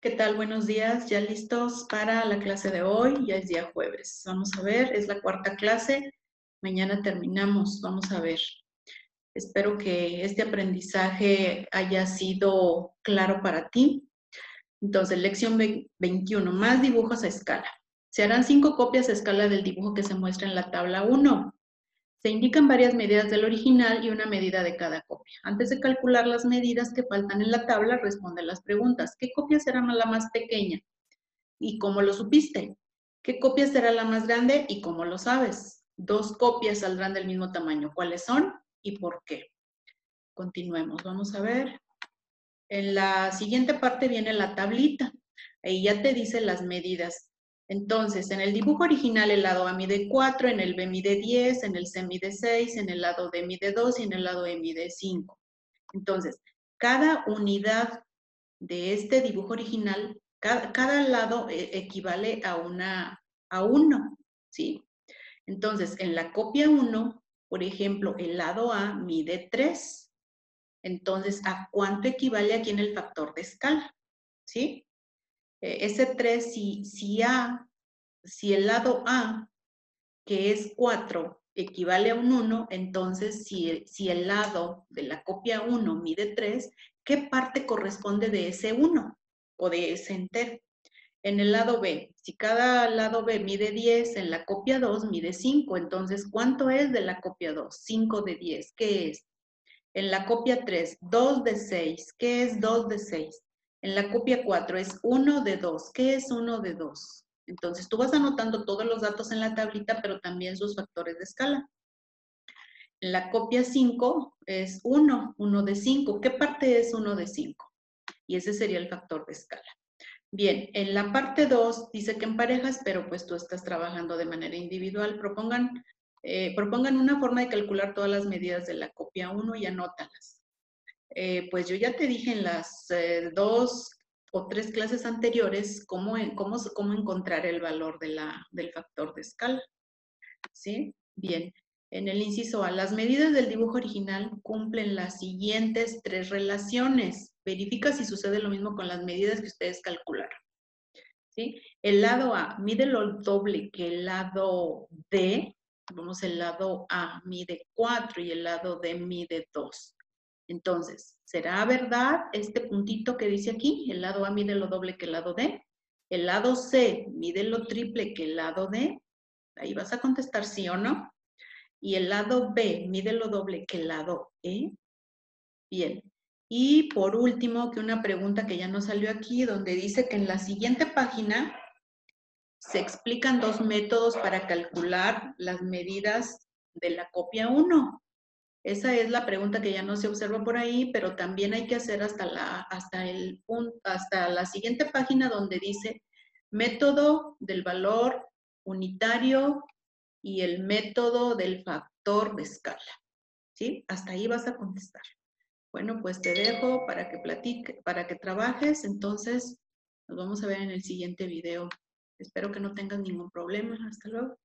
¿Qué tal? Buenos días. ¿Ya listos para la clase de hoy? Ya es día jueves. Vamos a ver, es la cuarta clase. Mañana terminamos. Vamos a ver. Espero que este aprendizaje haya sido claro para ti. Entonces, lección 21, más dibujos a escala. Se harán cinco copias a escala del dibujo que se muestra en la tabla 1. Se indican varias medidas del original y una medida de cada copia. Antes de calcular las medidas que faltan en la tabla, responde las preguntas. ¿Qué copia será la más pequeña? ¿Y cómo lo supiste? ¿Qué copia será la más grande y cómo lo sabes? Dos copias saldrán del mismo tamaño. ¿Cuáles son y por qué? Continuemos. Vamos a ver. En la siguiente parte viene la tablita. Ahí ya te dice las medidas. Entonces, en el dibujo original el lado A mide 4, en el B mide 10, en el C mide 6, en el lado D mide 2 y en el lado E mide 5. Entonces, cada unidad de este dibujo original, cada, lado eh, equivale a, una, a 1, ¿sí? Entonces, en la copia 1, por ejemplo, el lado A mide 3. Entonces, ¿a cuánto equivale aquí en el factor de escala? ¿Sí? Eh, ese 3, si, si, A, si el lado A, que es 4, equivale a un 1, entonces si, si el lado de la copia 1 mide 3, ¿qué parte corresponde de ese 1 o de ese entero? En el lado B, si cada lado B mide 10, en la copia 2 mide 5, entonces ¿cuánto es de la copia 2? 5 de 10, ¿qué es? En la copia 3, 2 de 6, ¿qué es 2 de 6? En la copia 4 es 1 de 2. ¿Qué es 1 de 2? Entonces tú vas anotando todos los datos en la tablita, pero también sus factores de escala. En la copia 5 es 1, 1 de 5. ¿Qué parte es 1 de 5? Y ese sería el factor de escala. Bien, en la parte 2 dice que en parejas, pero pues tú estás trabajando de manera individual. Propongan, eh, propongan una forma de calcular todas las medidas de la copia 1 y anótalas. Eh, pues yo ya te dije en las eh, dos o tres clases anteriores cómo, cómo, encontrar el valor del factor de escala. ¿Sí? Bien. En el inciso A, las medidas del dibujo original cumplen las siguientes tres relaciones. Verifica si sucede lo mismo con las medidas que ustedes calcularon. ¿Sí? El lado A mide lo doble que el lado D. Vamos, el lado A mide 4 y el lado D mide 2. Entonces, ¿será verdad este puntito que dice aquí? El lado A mide lo doble que el lado D. El lado C mide lo triple que el lado D. Ahí vas a contestar sí o no. Y el lado B mide lo doble que el lado E. Bien. Y por último, que una pregunta que ya no salió aquí, donde dice que en la siguiente página se explican dos métodos para calcular las medidas de la copia 1. Esa es la pregunta que ya no se observa por ahí, pero también hay que hacer hasta la, hasta el, hasta la siguiente página donde dice método del valor unitario y el método del factor de escala. ¿Sí? Hasta ahí vas a contestar. Bueno, pues te dejo para que platique, para que trabajes. Entonces, nos vamos a ver en el siguiente video. Espero que no tengas ningún problema. Hasta luego.